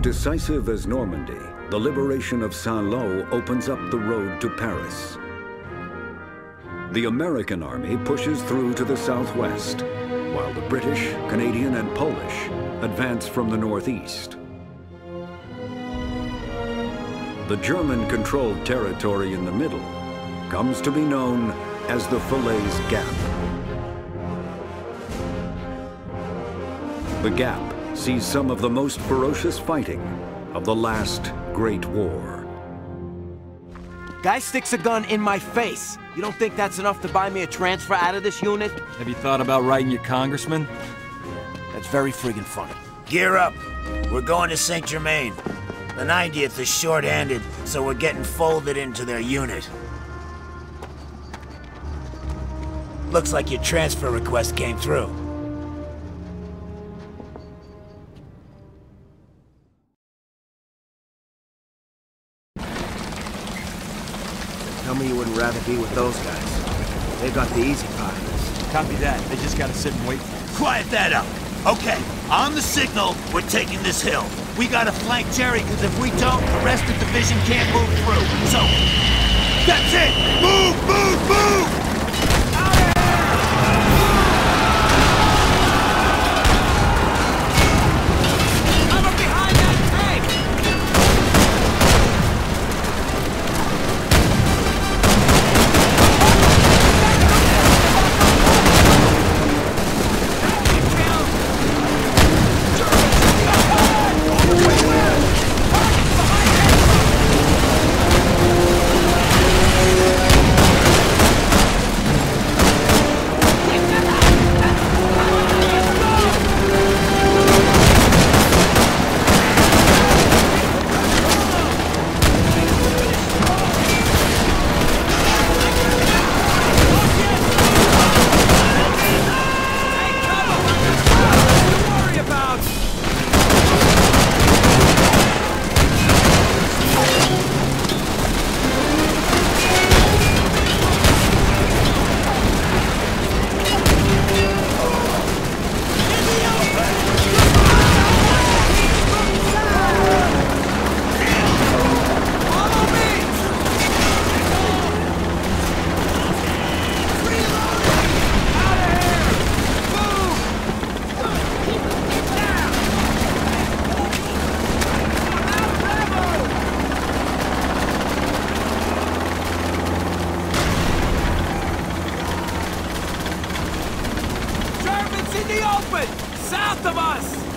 Decisive as Normandy, the liberation of Saint-Lô opens up the road to Paris. The American army pushes through to the southwest, while the British, Canadian, and Polish advance from the northeast. The German-controlled territory in the middle comes to be known as the Falaise Gap. The Gap sees some of the most ferocious fighting of the last Great War. Guy sticks a gun in my face. You don't think that's enough to buy me a transfer out of this unit? Have you thought about writing your congressman? That's very friggin' funny. Gear up. We're going to St. Germain. The 90th is short-handed, so we're getting folded into their unit. Looks like your transfer request came through. Me you wouldn't rather be with those guys. They've got the easy part. Copy that. They just gotta sit and wait. Quiet that up. Okay, on the signal, we're taking this hill. We gotta flank Jerry, because if we don't, the rest of the division can't move through. So, that's it! Move, move, move! Us!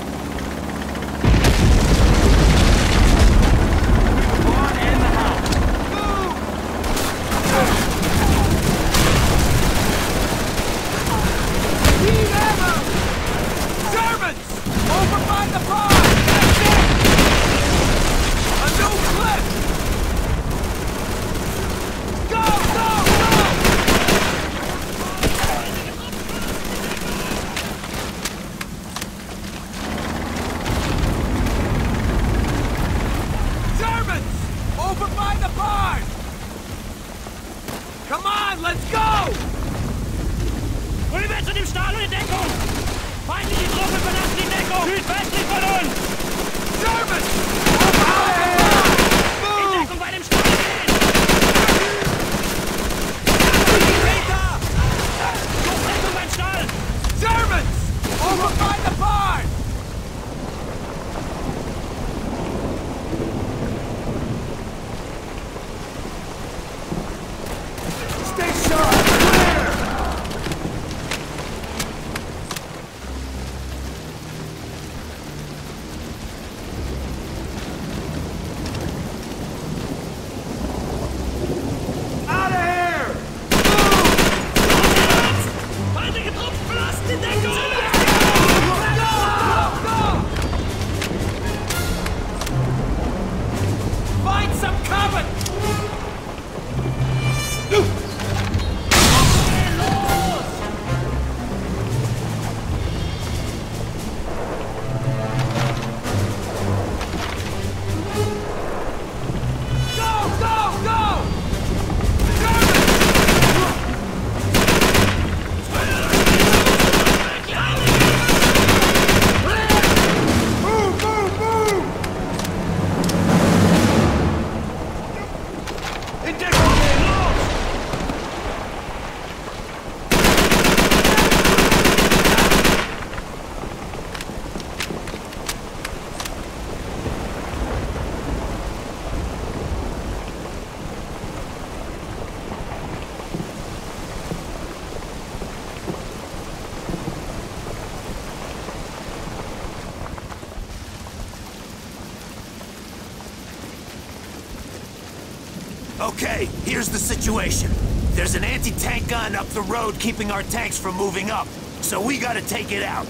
situation. There's an anti-tank gun up the road keeping our tanks from moving up, so we gotta take it out.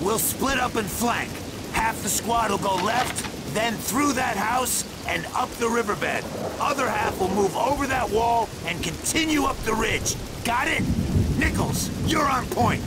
We'll split up and flank. Half the squad will go left, then through that house and up the riverbed. Other half will move over that wall and continue up the ridge. Got it? Nichols, you're on point.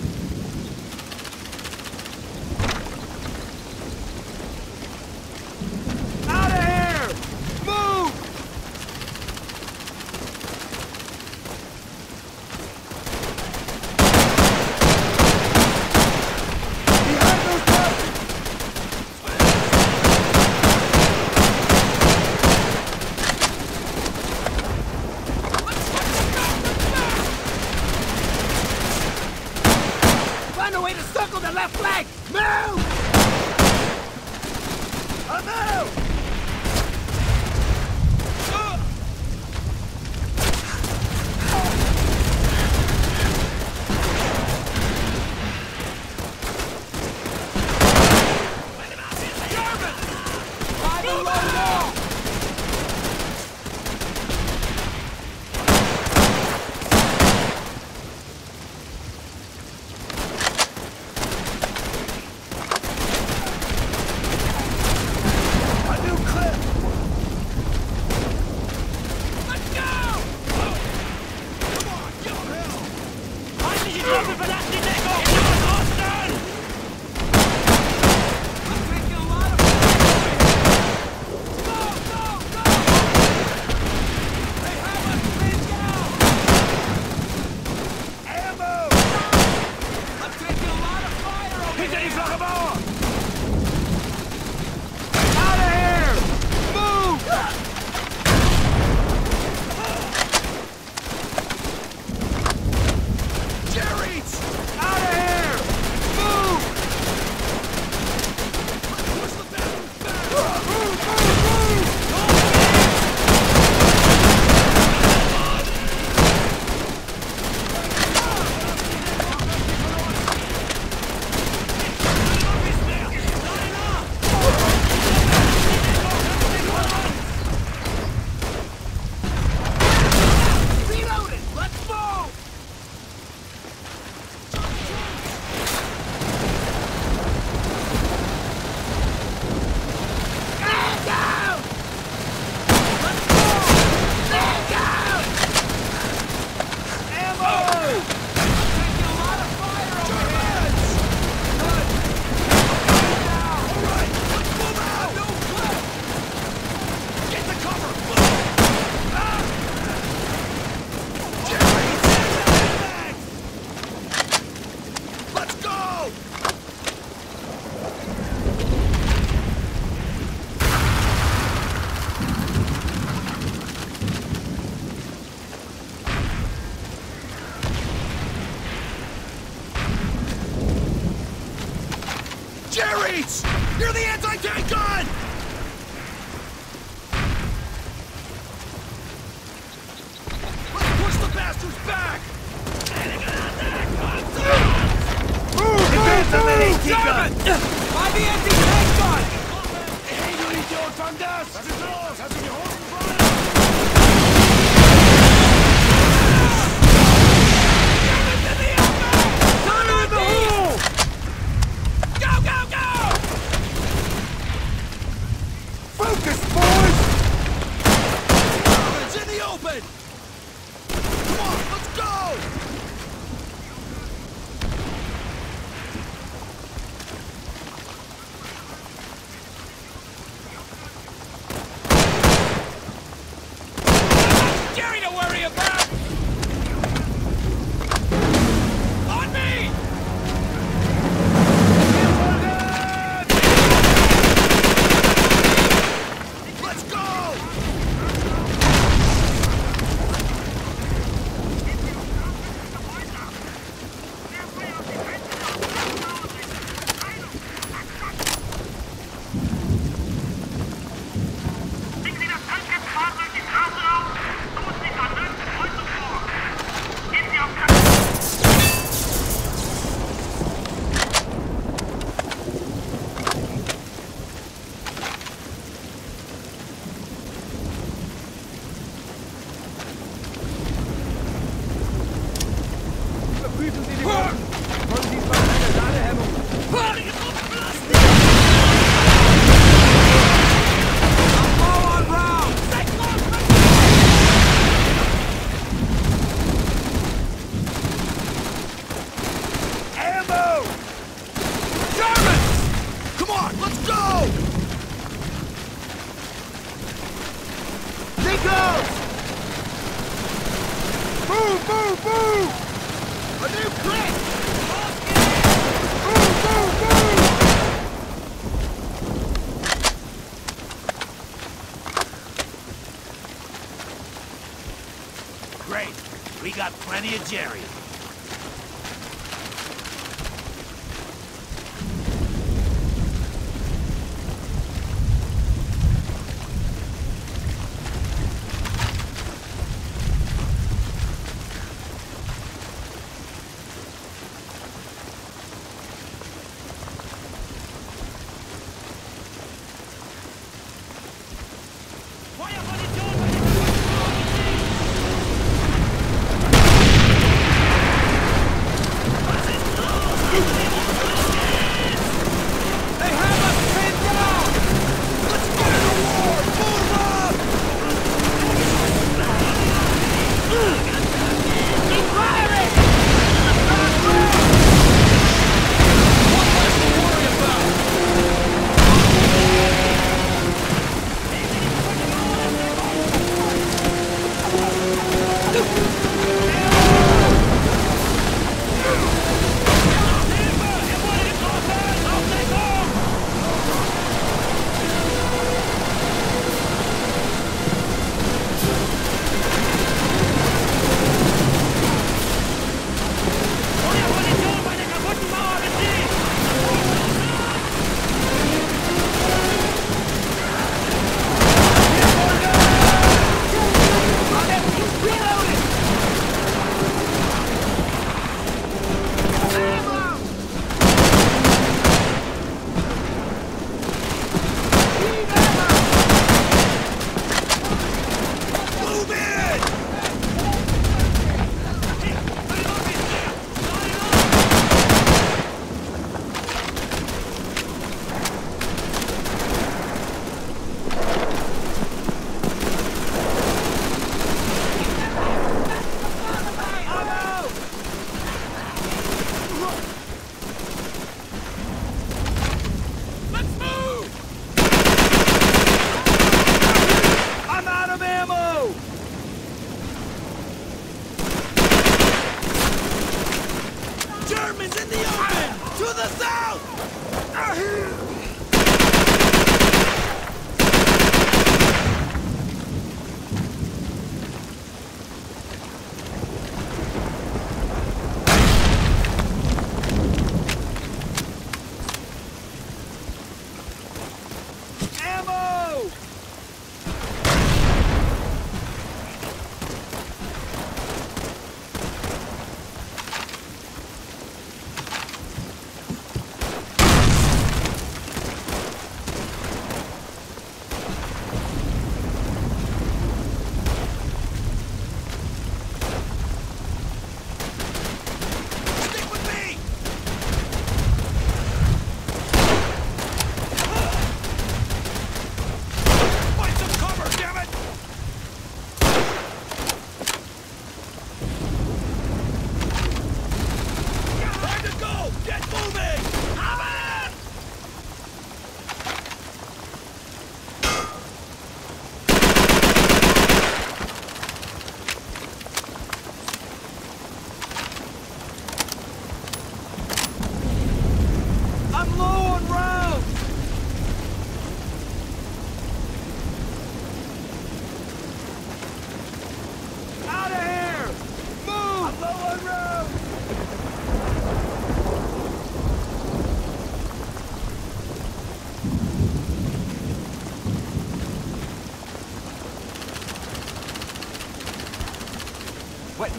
Got plenty of Jerry.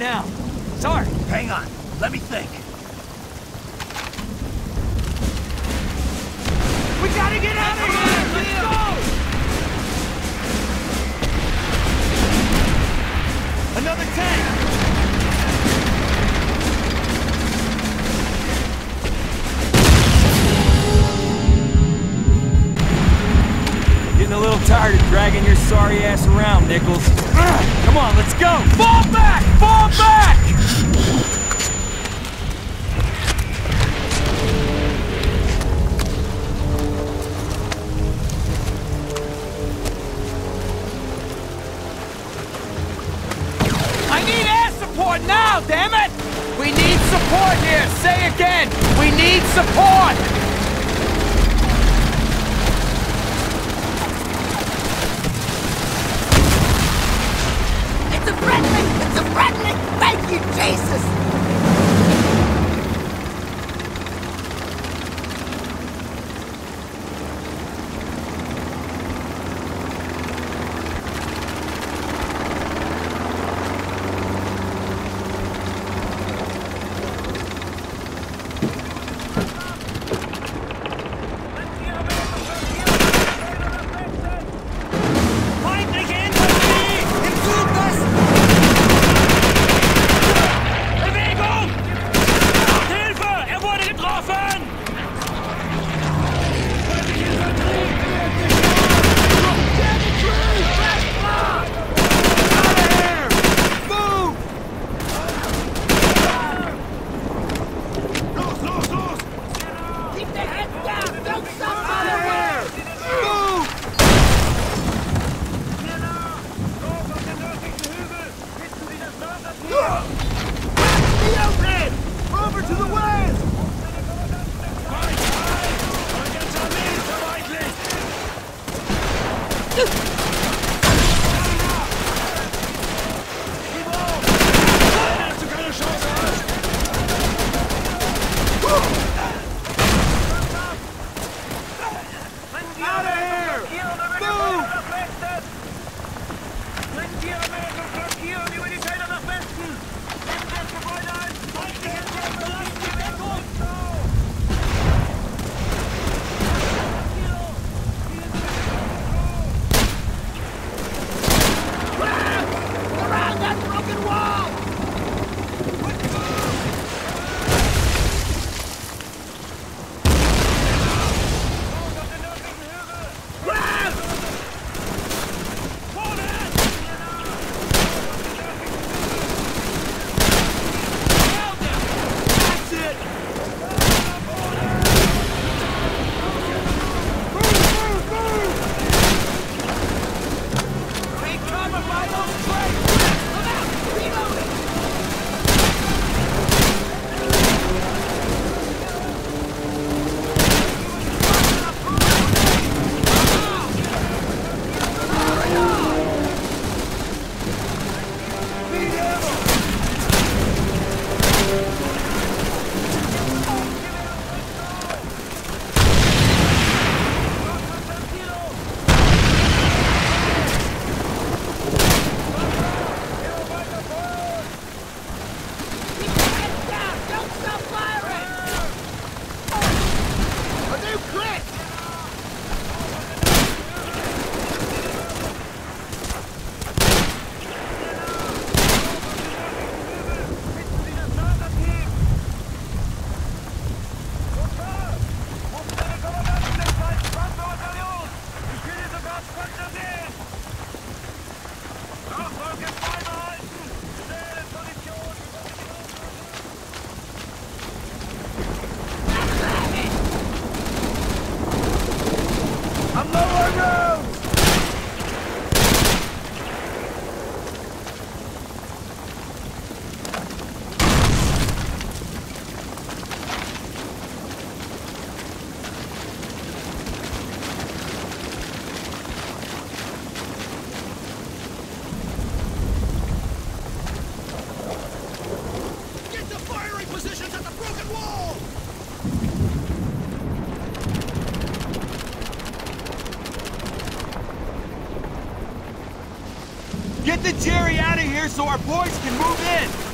Now? Dragging your sorry ass around, Nichols. Come on, let's go! Fall back! Fall back! I need air support now, damn it! We need support here! Say again! We need support! Thank you, Jesus! Jerry out of here so our boys can move in!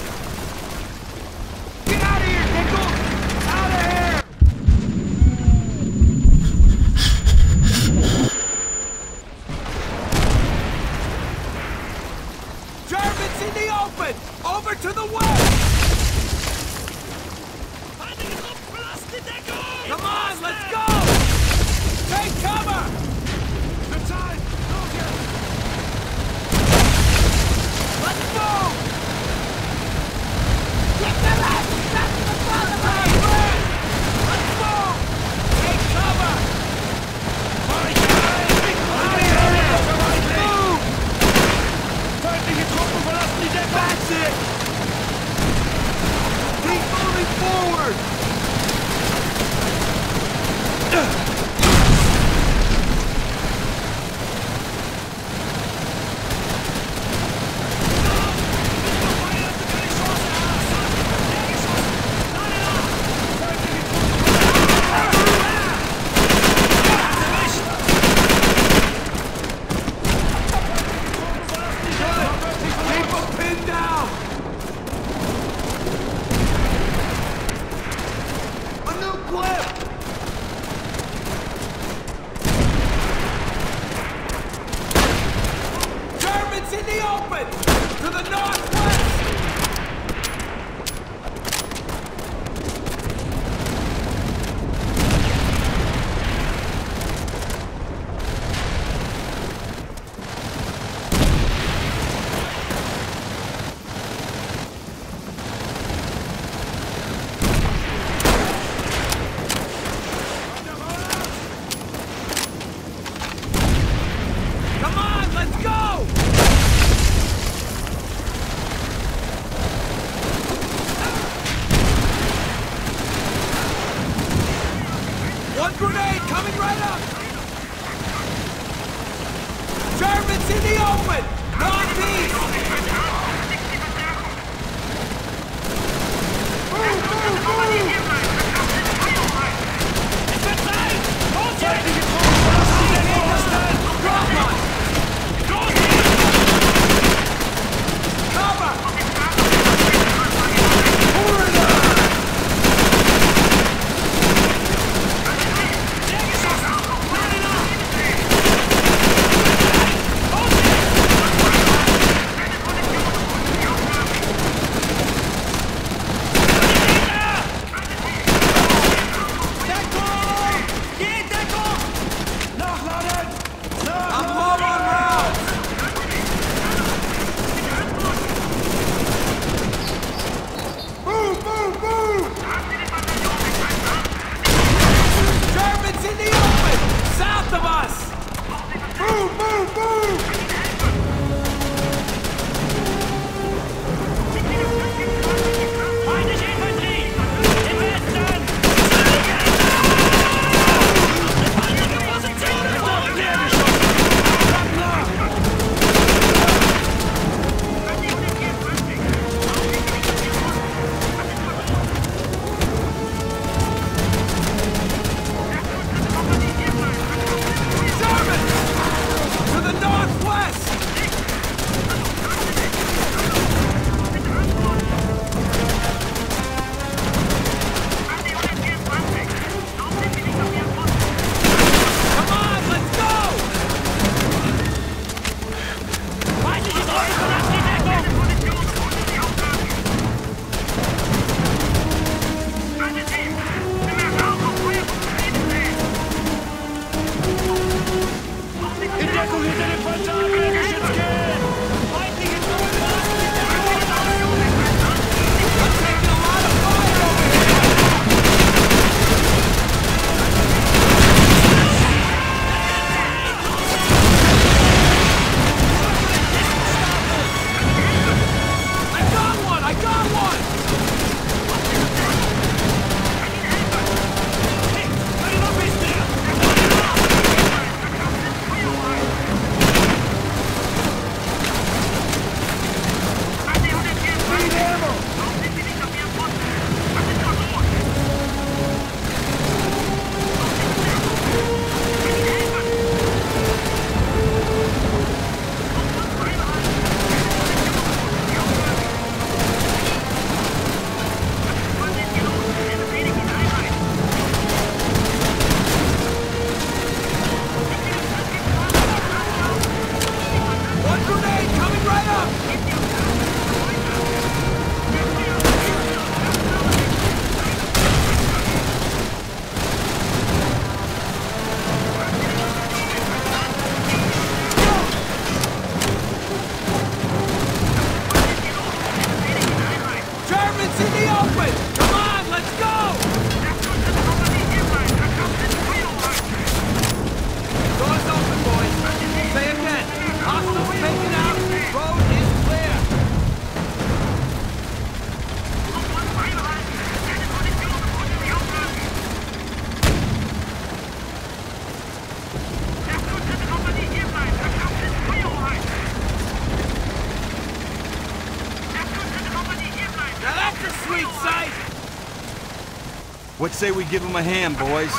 say we give them a hand, boys.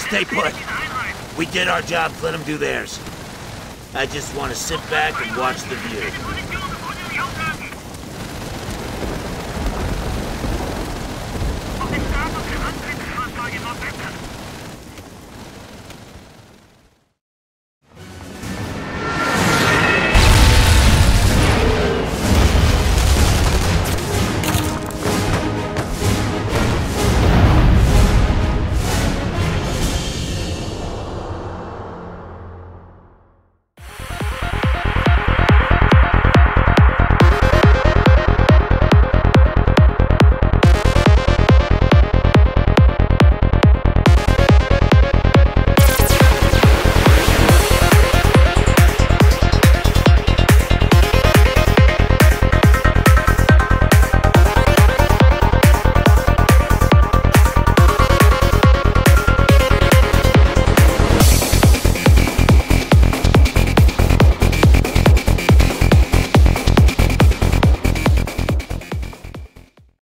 Stay put. We did our job, let them do theirs. I just want to sit back and watch the view.